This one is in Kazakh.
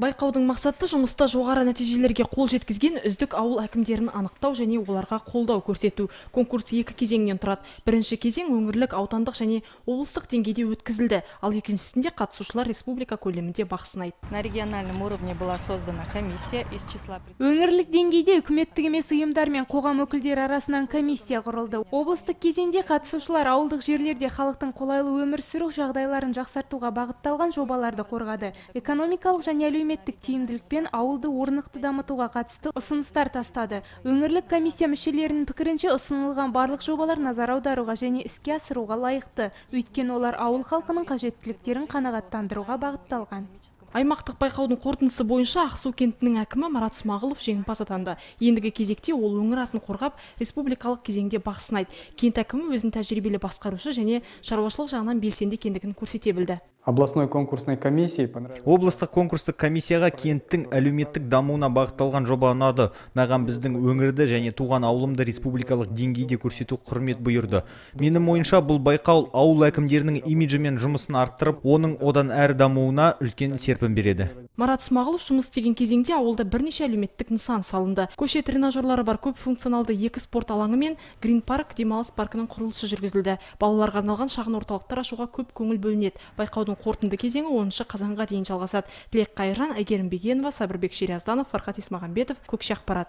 байқаудың мақсаты жұмыста жоғары нәтижелерге қол жеткізген үздік ауыл әкімдерін анықтау және оларға қолдау көрсету. Конкурс екі кезеңнен тұрады. Бірінші кезең өңірлік аудандық және облыстық деңгейде өткізілді. Ал екіншісінде қатысушылар республика көлемінде бақ сынайды На региональном уровне была создана комиссия из числа өңірлік деңгейде үкіметтік емес ұйымдар мен қоғам өкілдері арасынан комиссия құрылды. Облыстық кезеңде қатысушылар ауылдық жерлерде халықтың қолайлы өмір сүру жағдайларын жақсартуға бағытталған жобаларды қорғады. Экономикалық және әлеуметтік тиімділік пен ауылды орнықты дамытуға қатысты ұсыныстар тастады. Өңірлік комиссия мүшелерінің пікірінше ұсынылған барлық жобалар назар аударуға және іске асыруға лайықты. Өйткені олар ауыл халқының қажеттіліктерін қанағаттандыруға бағытталған. Аймақтық байқаудың қорытындысы бойынша ақсу кентінің әкімі марат смағұлов жеңімпаз атанды. Ендігі кезекте ол өңір атын қорғап республикалық кезеңде бақ сынайды. Кент әкімі өзінің тәжірибелі басқарушы және шаруашылық жағынан белсенді екендігін көрсете білді. Областной конкурсной комиссии понравилось. облыстық конкурстық комиссияға кенттің әлеуметтік дамуына бағытталған жоба ұнады. Маған біздің өңірді және туған ауылымды республикалық деңгейде көрсету құрмет бұйырды. Менің ойымша бұл байқау ауыл әкімдерінің имиджі мен жұмысын арттырып оның одан әрі дамуына үлкен серпін береді. Марат смағұлов жұмыс істеген кезеңде ауылда бірнеше әлеуметтік нысан салынды. Көше тренажерлары бар көп функционалды екі спорт алаңы мен грин парк демалыс паркінің құрылысы жүргізілді. Балаларға арналған шағын орталықтар ашуға көп көңіл бөлінеді. Байқаудың қорытынды кезеңі оныншы қазанға дейін жалғасады. тілек қайыржан әйгерім бегенова сабырбек шериазданов фархат исмағамбетов көкше ақпарат.